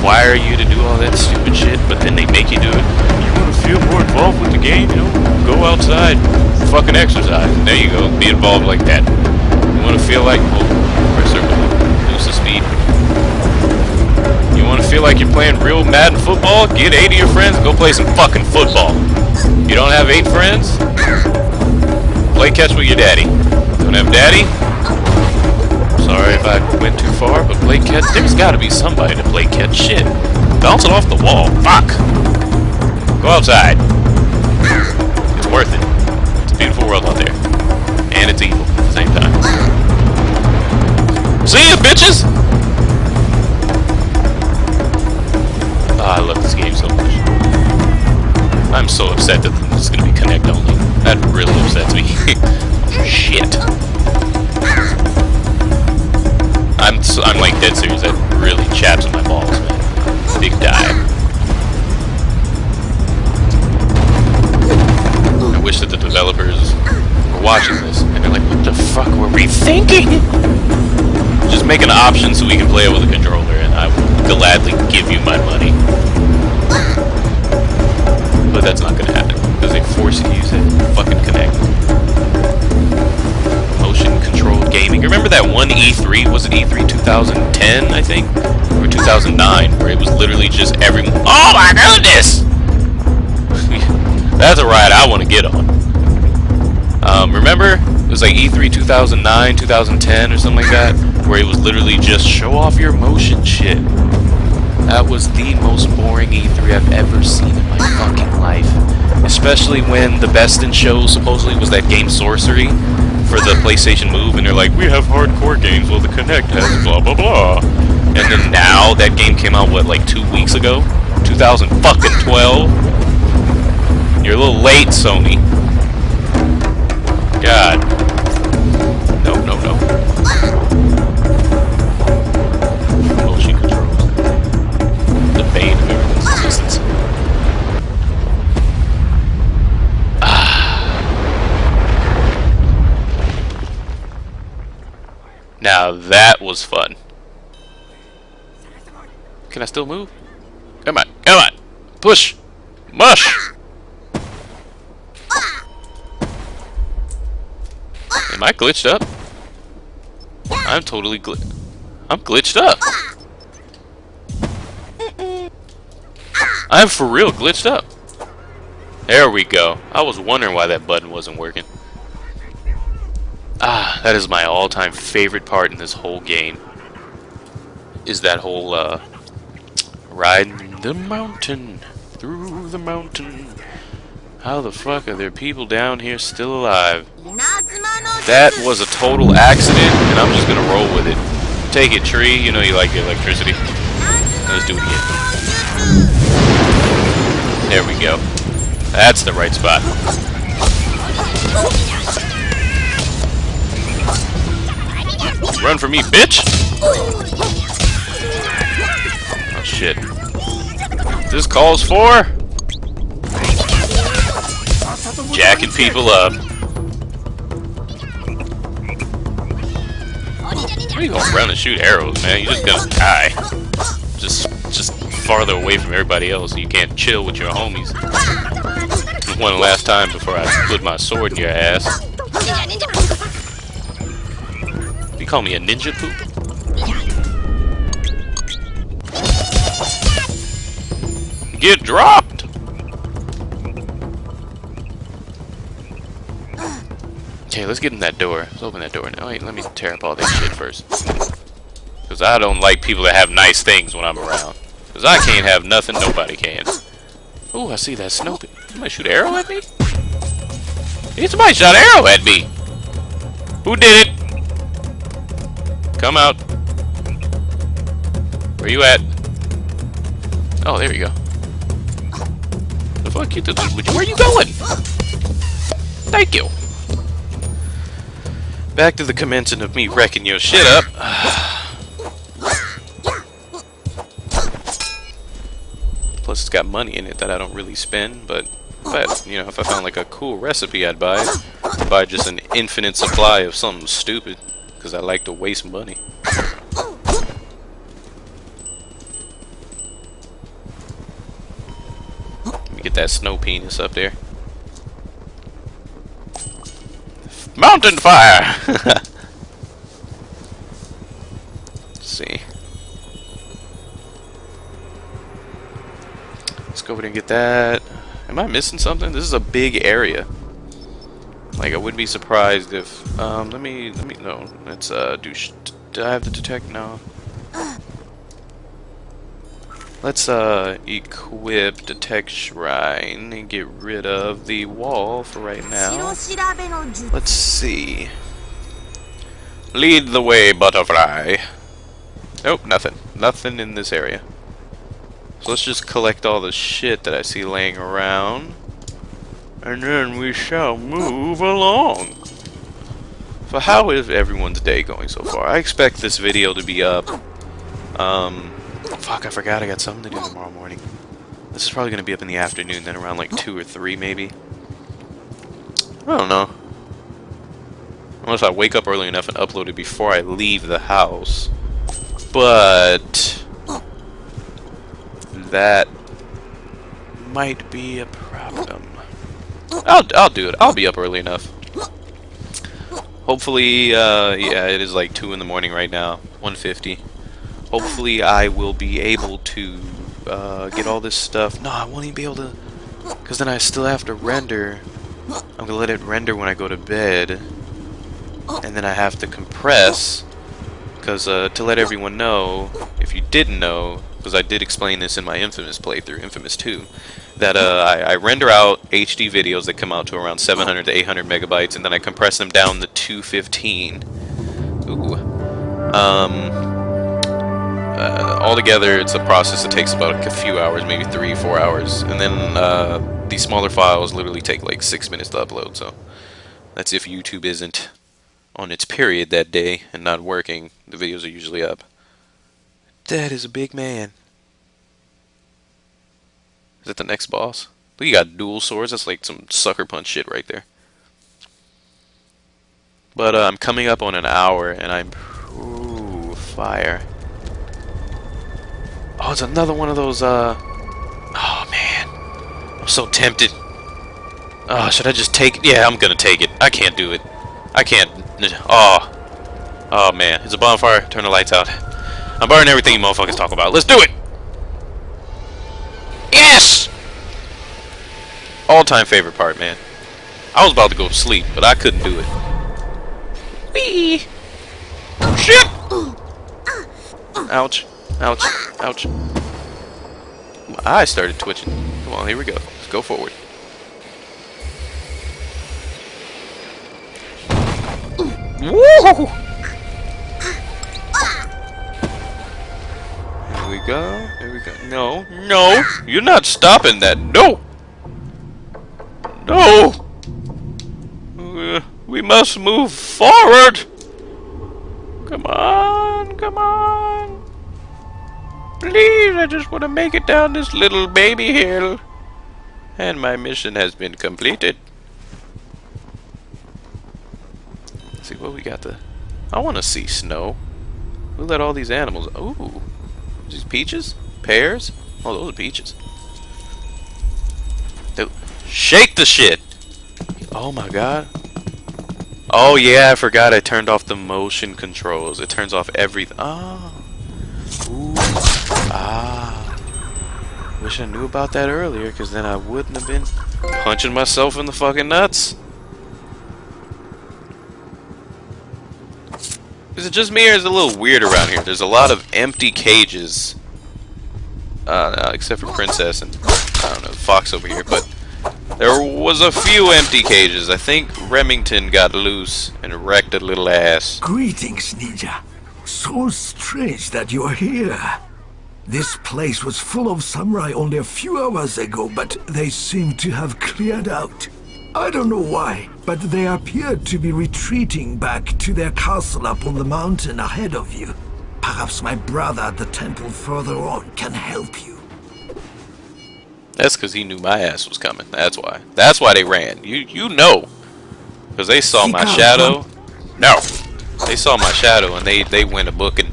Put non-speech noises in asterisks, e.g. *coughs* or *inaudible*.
require you to do all that stupid shit, but then they make you do it. You want to feel more involved with the game, you know? Go outside, fucking exercise. There you go. Be involved like that. You want to feel like, oh, press circle, boost the speed. You want to feel like you're playing real Madden football? Get eight of your friends, go play some fucking football. You don't have eight friends? *coughs* Play catch with your daddy. Don't have daddy? Sorry if I went too far, but play catch. There's got to be somebody to play catch. Shit. Bounce it off the wall. Fuck. Go outside. Dead serious. That really chaps my balls, man. Big dive. I wish that the developers were watching this and they're like, "What the fuck were we thinking?" Just make an option so we can play it with a controller, and I will gladly give you my money. But that's not gonna happen because they force you to use it. Gaming. Remember that one E3? Was it E E3 2010, I think? Or 2009, where it was literally just everyone. Oh my goodness! *laughs* That's a ride I want to get on. Um, remember? It was like E E3 2009, 2010, or something like that, where it was literally just show off your motion shit. That was the most boring E3 I've ever seen in my fucking life. Especially when the best in show supposedly was that game Sorcery for the PlayStation Move, and they're like, we have hardcore games, well the Kinect has blah blah blah. And then now that game came out what like two weeks ago, 2012. You're a little late, Sony. God. No, no, no. Was fun. Can I still move? Come on, come on! Push! Mush! Am I glitched up? I'm totally gl- I'm glitched up! I'm for real glitched up. There we go. I was wondering why that button wasn't working. Ah, that is my all-time favorite part in this whole game. Is that whole, uh, riding the mountain, through the mountain. How the fuck are there people down here still alive? That was a total accident, and I'm just gonna roll with it. Take it, tree. You know you like your electricity. Let's do it again. There we go. That's the right spot. Run for me, bitch! Oh shit. This calls for jacking people up. Are you going around and shoot arrows, man? You're just gonna die. Just, just farther away from everybody else. You can't chill with your homies. One last time before I put my sword in your ass. You call me a ninja poop? Get dropped! Okay, let's get in that door. Let's open that door now. Wait, let me tear up all this shit first. Because I don't like people that have nice things when I'm around. Because I can't have nothing, nobody can. Oh, I see that Snoopy. Somebody shoot an arrow at me? Somebody shot an arrow at me! Who did it? Come out. Where you at? Oh, there you go. The fuck you? Where are you going? Thank you. Back to the commencing of me wrecking your shit up. Plus, it's got money in it that I don't really spend, but but you know, if I found like a cool recipe, I'd buy. I'd buy just an infinite supply of something stupid, because I like to waste money. Let me get that snow penis up there. Mountain fire! *laughs* Let's see. Let's go over there and get that. Am I missing something? This is a big area. Like I wouldn't be surprised if um let me let me no let's uh do do I have to detect no let's uh equip detect shrine and get rid of the wall for right now. Let's see. Lead the way butterfly. Nope nothing. Nothing in this area. So let's just collect all the shit that I see laying around and then we shall move along. So how is everyone's day going so far? I expect this video to be up. Um, fuck, I forgot I got something to do tomorrow morning. This is probably going to be up in the afternoon, then around like 2 or 3 maybe. I don't know. Unless I wake up early enough and upload it before I leave the house. But... That might be a problem. I'll I'll do it. I'll be up early enough. Hopefully, uh, yeah, it is like two in the morning right now, 150. Hopefully, I will be able to uh, get all this stuff. No, I won't even be able to, because then I still have to render. I'm gonna let it render when I go to bed, and then I have to compress. Because uh, to let everyone know, if you didn't know, because I did explain this in my Infamous playthrough, Infamous 2, that uh, I, I, render out HD videos that come out to around 700 to 800 megabytes, and then I compress them down to 215. Ooh. Um, uh, altogether, it's a process that takes about a few hours, maybe three, four hours, and then uh, these smaller files literally take like six minutes to upload. So that's if YouTube isn't on its period that day and not working. The videos are usually up. That is a big man. Is that the next boss? Look, you got dual swords. That's like some sucker punch shit right there. But uh, I'm coming up on an hour, and I'm... Ooh, fire. Oh, it's another one of those, uh... Oh, man. I'm so tempted. Oh, should I just take it? Yeah, I'm gonna take it. I can't do it. I can't... Oh. Oh, man. It's a bonfire. Turn the lights out. I'm burning everything you motherfuckers talk about. Let's do it! All-time favorite part, man. I was about to go to sleep, but I couldn't do it. Whee! Shit! *gasps* Ouch. Ouch. Ouch. My eyes started twitching. Come on, here we go. Let's go forward. Woo! we go. Here we go. No. No. You're not stopping that. No. No. Uh, we must move forward. Come on. Come on. Please, I just want to make it down this little baby hill. And my mission has been completed. Let's see what we got the... I want to see snow. We let all these animals... Ooh. These peaches? Pears? Oh, those are peaches. Shake the shit! Oh my god. Oh yeah, I forgot I turned off the motion controls. It turns off everything. Oh. Ooh. Ah. Wish I knew about that earlier, because then I wouldn't have been punching myself in the fucking nuts. Is it just me or is it a little weird around here? There's a lot of empty cages. Uh, except for Princess and, I don't know, Fox over here, but there was a few empty cages. I think Remington got loose and wrecked a little ass. Greetings, Ninja. So strange that you're here. This place was full of samurai only a few hours ago, but they seem to have cleared out. I don't know why, but they appeared to be retreating back to their castle up on the mountain ahead of you. Perhaps my brother at the temple further on can help you. That's because he knew my ass was coming. That's why. That's why they ran. You you know. Because they saw my shadow. No. They saw my shadow and they, they went a booking.